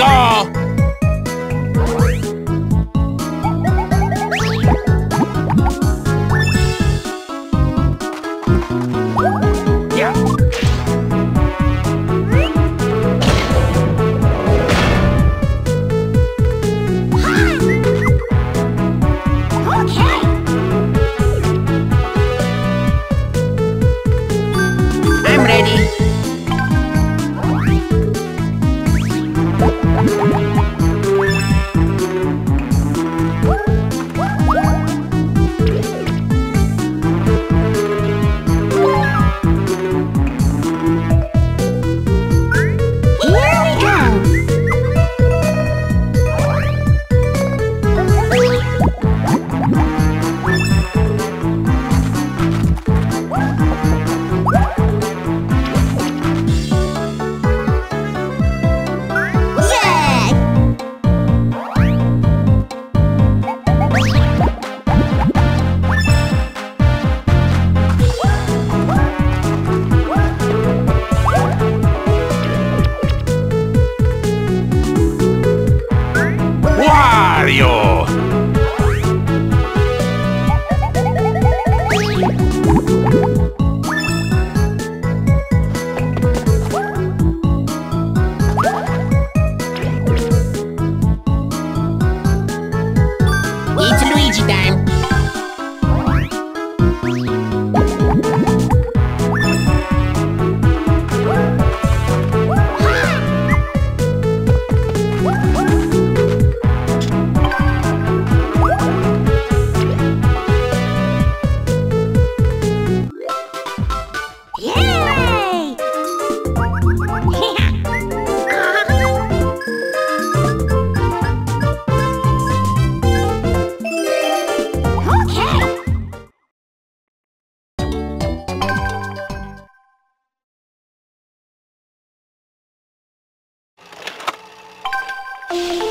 like, oh, Start!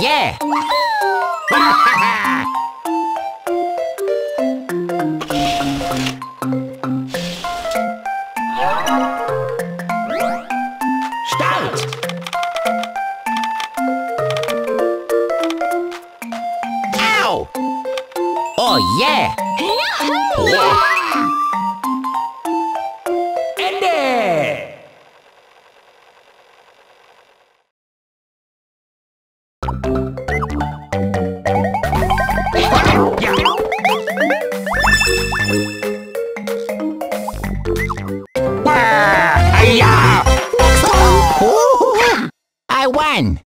Yeah! Start! Ow! Oh yeah! one.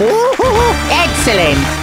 Excellent!